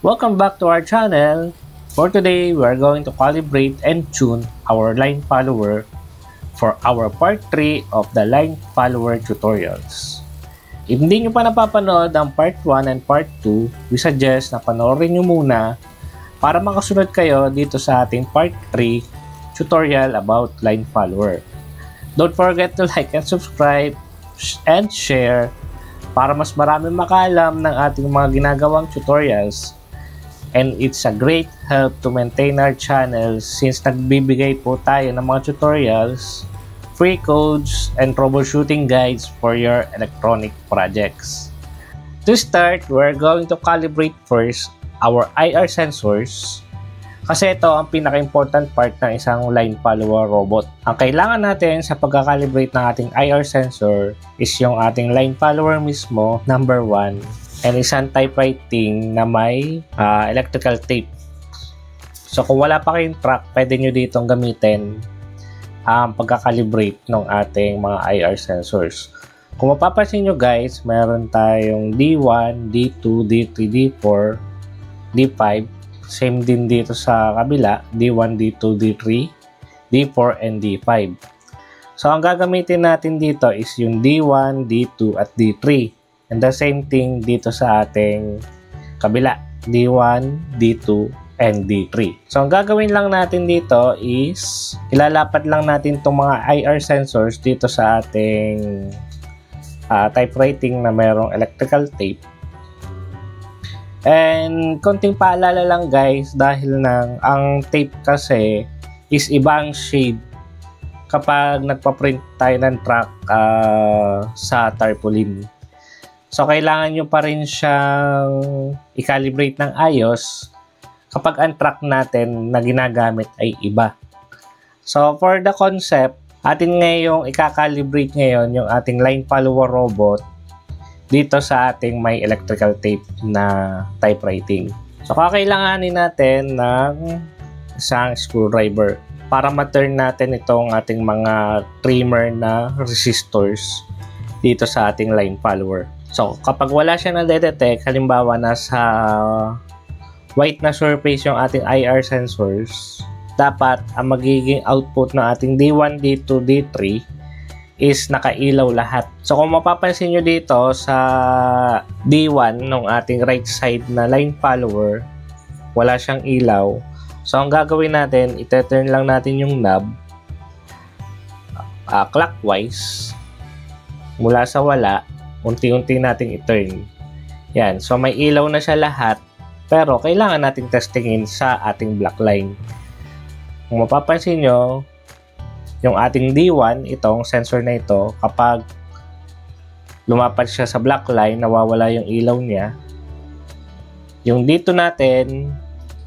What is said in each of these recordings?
Welcome back to our channel. For today, we are going to calibrate and tune our line follower for our part 3 of the line follower tutorials. If hindi nyo pa napapanood ang part 1 and part 2, we suggest na panoorin nyo muna para makasunod kayo dito sa ating part 3 tutorial about line follower. Don't forget to like and subscribe and share para mas marami makalam ng ating mga ginagawang tutorials and it's a great help to maintain our channel since nagbibigay po tayo ng mga tutorials, free codes, and troubleshooting guides for your electronic projects. To start, we're going to calibrate first our IR sensors kasi ito ang pinaka-important part ng isang line follower robot. Ang kailangan natin sa pagka-calibrate ng ating IR sensor is yung ating line follower mismo, number 1, and isang typewriting na may uh, electrical tape. So kung wala pa kayong track, pwede nyo ditong gamitin ang um, pagka-calibrate ng ating mga IR sensors. Kung mapapansin nyo guys, meron tayong D1, D2, D3, D4, D5, Same din dito sa kabila, D1, D2, D3, D4, and D5. So, ang gagamitin natin dito is yung D1, D2, at D3. And the same thing dito sa ating kabila, D1, D2, and D3. So, ang gagawin lang natin dito is ilalapat lang natin itong mga IR sensors dito sa ating uh, typewriting na mayroong electrical tape And konting paalala lang guys dahil nang ang tape kasi is ibang shade kapag nagpa-print tayo ng track uh, sa tarpaulin. So kailangan nyo pa rin siyang i-calibrate ng ayos kapag ang track natin na ginagamit ay iba. So for the concept, atin ngayong i-calibrate ngayon yung ating line follower robot dito sa ating may electrical tape na typewriting. So, kakailanganin natin ng isang screwdriver para ma-turn natin itong ating mga trimmer na resistors dito sa ating line follower. So, kapag wala siya na detect, halimbawa nasa white na surface yung ating IR sensors, dapat ang magiging output ng ating D1, D2, D3 is nakailaw lahat. So kung mapapansin nyo dito sa D1 ng ating right side na line follower, wala siyang ilaw. So ang gagawin natin, ite-turn lang natin yung knob uh, clockwise mula sa wala, unti-unti nating i-turn. Yan. So may ilaw na siya lahat, pero kailangan nating testingin sa ating black line. Kung mapapansin nyo, yung ating D1, itong sensor na ito, kapag lumapat siya sa black line, nawawala yung ilaw niya. Yung dito natin,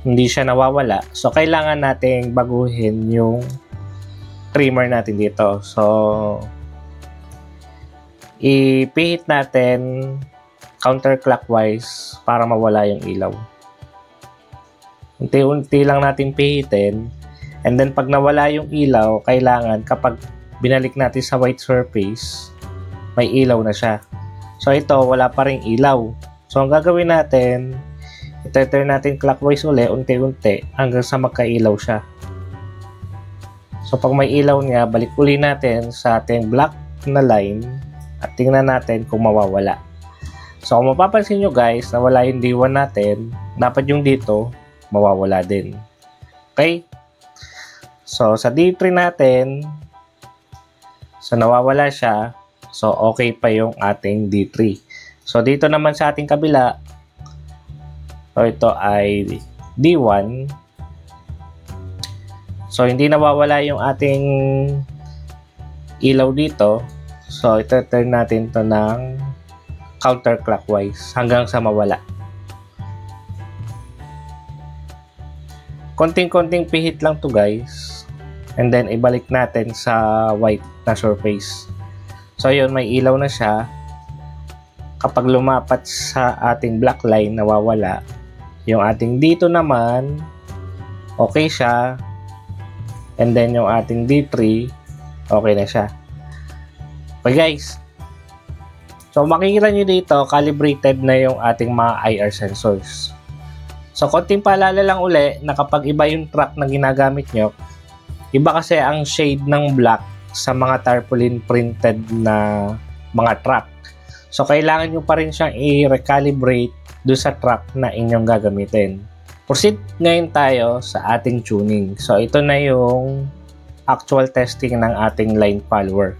hindi siya nawawala. So, kailangan nating baguhin yung trimmer natin dito. So, ipihit natin counterclockwise para mawala yung ilaw. Unti-unti lang natin pihitin And then pag nawala yung ilaw, kailangan kapag binalik natin sa white surface, may ilaw na siya. So ito, wala pa rin ilaw. So ang gagawin natin, ito-turn natin clockwise uli, unti-unti, hanggang sa magkailaw siya. So pag may ilaw niya, balik uli natin sa ating black na line at tingnan natin kung mawawala. So kung mapapansin nyo guys, na wala yung D1 natin, dapat yung dito, mawawala din. Okay? So, sa D3 natin, so nawawala siya, so okay pa yung ating D3. So, dito naman sa ating kabila, so ito ay D1. So, hindi nawawala yung ating ilaw dito. So, ito turn natin to ng counterclockwise hanggang sa mawala. Konting-konting pihit lang to guys and then ibalik natin sa white na surface. So yun, may ilaw na siya. Kapag lumapat sa ating black line, nawawala. Yung ating dito naman, okay siya. And then yung ating D3, okay na siya. Okay guys, so makikita nyo dito, calibrated na yung ating mga IR sensors. So, konting paalala lang uli na kapag iba yung track na ginagamit nyo, iba kasi ang shade ng black sa mga tarpaulin printed na mga track. So, kailangan nyo pa rin siyang i-recalibrate do sa track na inyong gagamitin. Proceed ngayon tayo sa ating tuning. So, ito na yung actual testing ng ating line follower.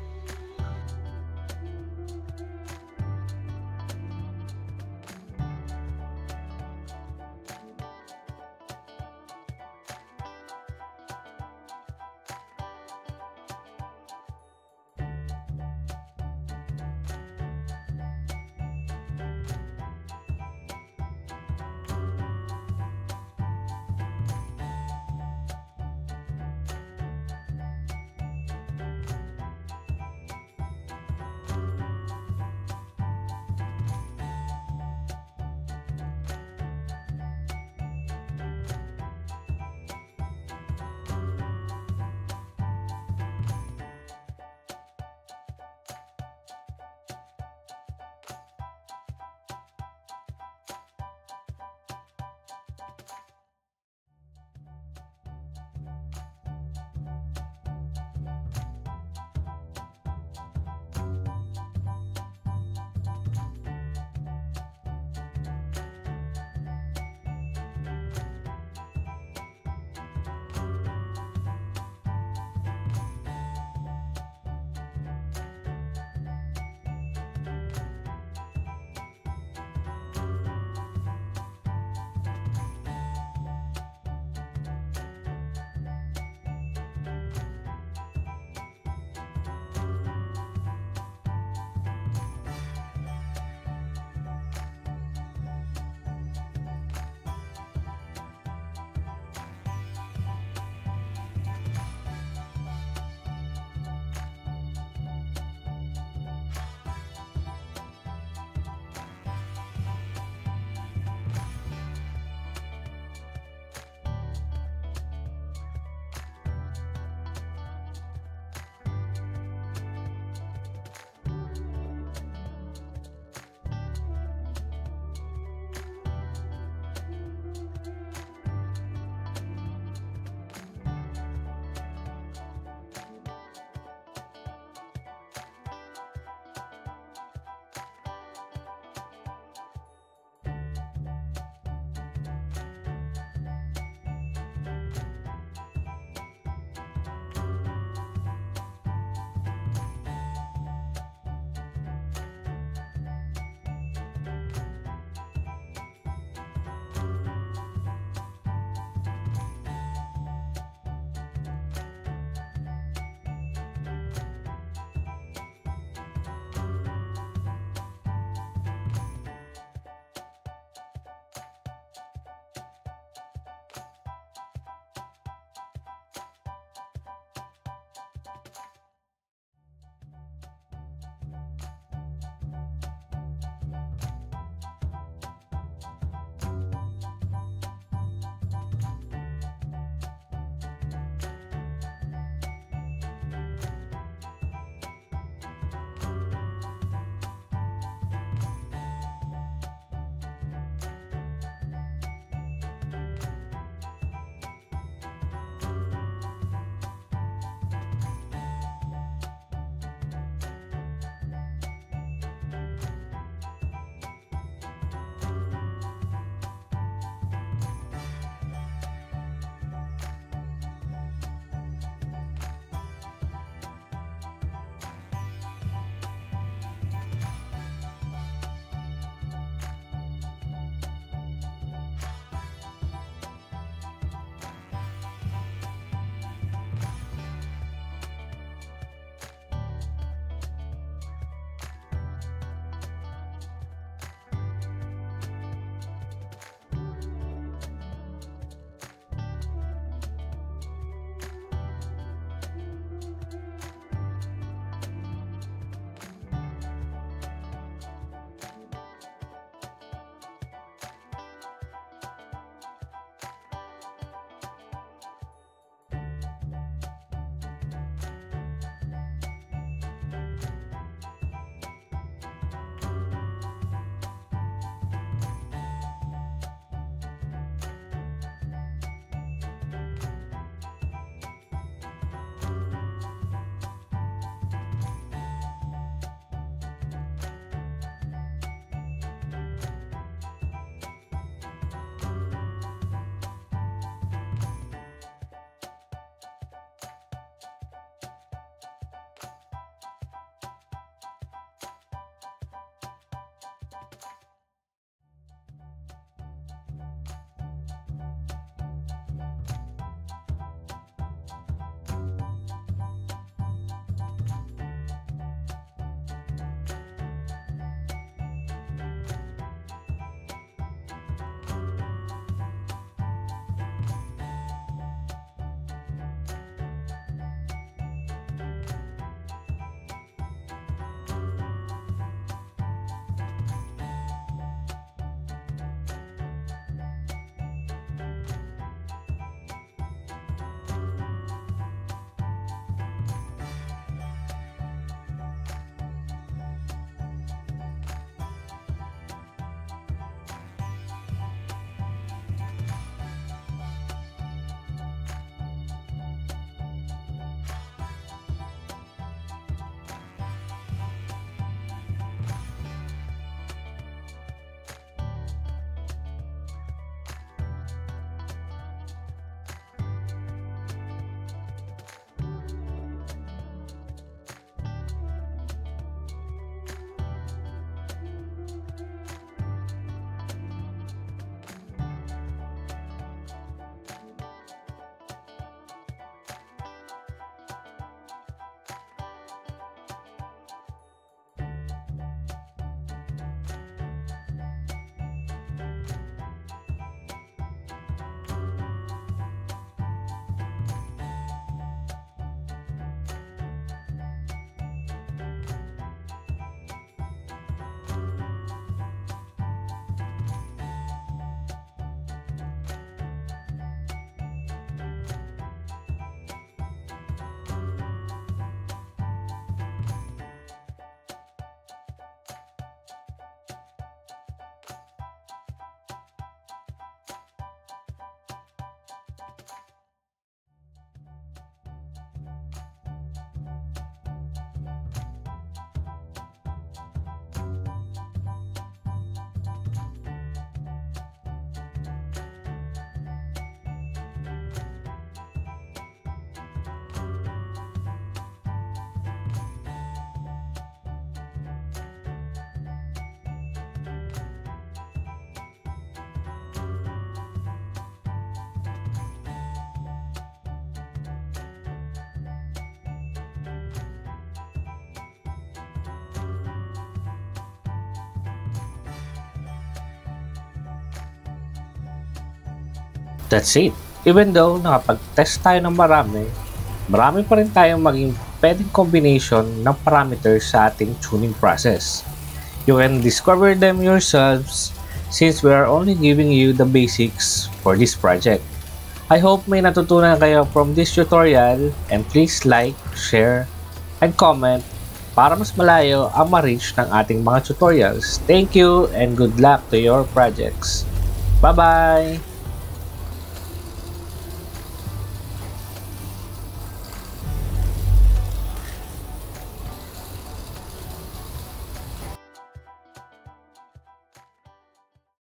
That's it. Even though nakapag-test tayo ng marami, marami pa rin tayong maging pwedeng combination ng parameters sa ating tuning process. You can discover them yourselves since we are only giving you the basics for this project. I hope may natutunan kayo from this tutorial and please like, share, and comment para mas malayo ang ma-reach ng ating mga tutorials. Thank you and good luck to your projects. Bye-bye!